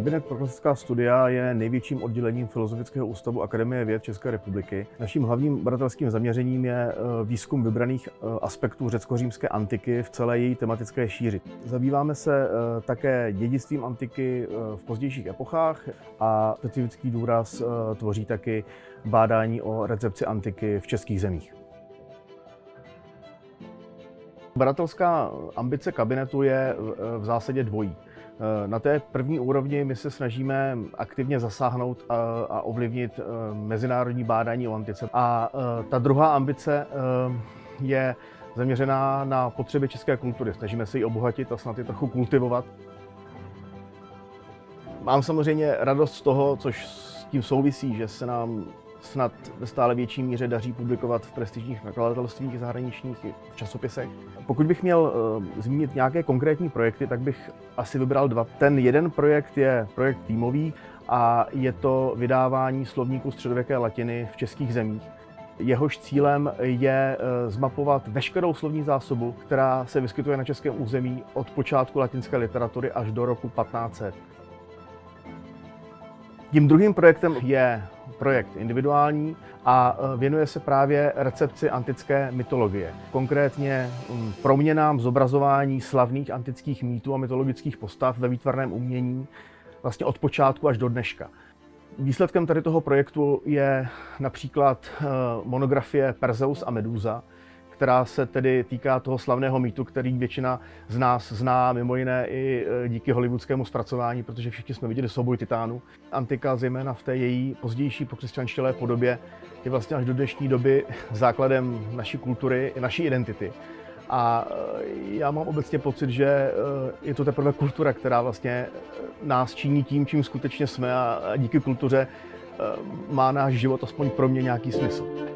Kabinet pro klasická studia je největším oddělením Filozofického ústavu Akademie věd České republiky. Naším hlavním badatelským zaměřením je eh, výzkum vybraných eh, aspektů řecko-římské antiky v celé její tematické šíři. Zabýváme se eh, také dědictvím antiky v pozdějších epochách a specifický důraz tvoří taky bádání o recepci antiky v českých zemích. Badatelská ambice kabinetu je v zásadě dvojí. Na té první úrovni my se snažíme aktivně zasáhnout a, ovlivnit eh, mezinárodní bádání o antice. A eh, ta druhá ambice eh, je zaměřená na potřeby české kultury. Snažíme se ji obohatit a snad ji trochu kultivovat. Mám samozřejmě radost z toho, což s tím souvisí, že se nám snad ve stále větší míře daří publikovat v prestižních nakladatelstvích zahraničních časopisech. Pokud bych měl uh, zmínit nějaké konkrétní projekty, tak bych asi vybral dva. Ten jeden projekt je projekt týmový a je to vydávání slovníku středověké latiny v českých zemích. Jehož cílem je eh, zmapovat veškerou slovní zásobu, která se vyskytuje na českém území od počátku latinské literatury až do roku 1500. Tím druhým projektem je projekt individuální a e, věnuje se právě recepci antické mytologie. Konkrétně mm, proměnám zobrazování slavných antických mýtů a mytologických postav ve výtvarném umění vlastně od počátku až do dneška. Výsledkem tady toho projektu je například e, monografie Perzeus a Meduza, která se tedy týká toho slavného mýtu, který většina z nás zná, mimo jiné i e, díky hollywoodskému zpracování, protože všichni jsme viděli souboj titánů. Antika, zejména v té její pozdější pokřesťanštělé podobě, je vlastně až do dnešní doby základem naší kultury i naší identity. A e, já mám obecně pocit, že e, je to teprve kultura, která vlastně nás činí tím, čím skutečně jsme a díky kultuře má náš život aspoň pro mě nějaký smysl.